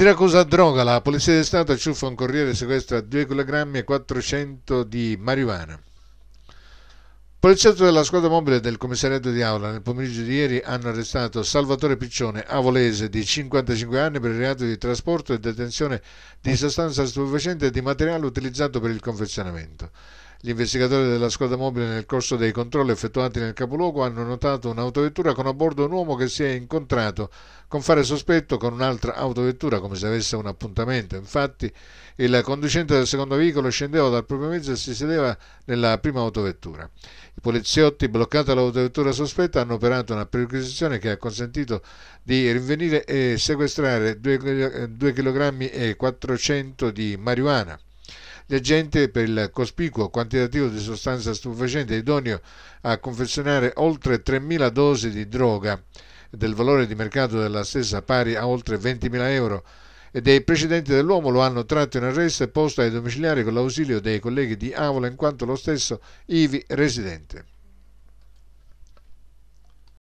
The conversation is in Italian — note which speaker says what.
Speaker 1: Siracusa droga, la Polizia di Stato acciuffa un corriere e sequestra 2 kg 400 di marijuana. Poliziotto della squadra mobile del commissariato di Aula nel pomeriggio di ieri hanno arrestato Salvatore Piccione, avolese di 55 anni per il reato di trasporto e detenzione di sostanza stupefacente e di materiale utilizzato per il confezionamento. Gli investigatori della squadra mobile nel corso dei controlli effettuati nel capoluogo hanno notato un'autovettura con a bordo un uomo che si è incontrato con fare sospetto con un'altra autovettura come se avesse un appuntamento. Infatti il conducente del secondo veicolo scendeva dal proprio mezzo e si sedeva nella prima autovettura. I poliziotti, bloccata l'autovettura sospetta, hanno operato una perquisizione che ha consentito di rinvenire e sequestrare 2 kg e 400 di marijuana. Agenti per il cospicuo quantitativo di sostanza stupefacente idoneo a confezionare oltre 3.000 dosi di droga del valore di mercato della stessa pari a oltre 20.000 euro e dei precedenti dell'uomo lo hanno tratto in arresto e posto ai domiciliari con l'ausilio dei colleghi di Avola in quanto lo stesso ivi residente.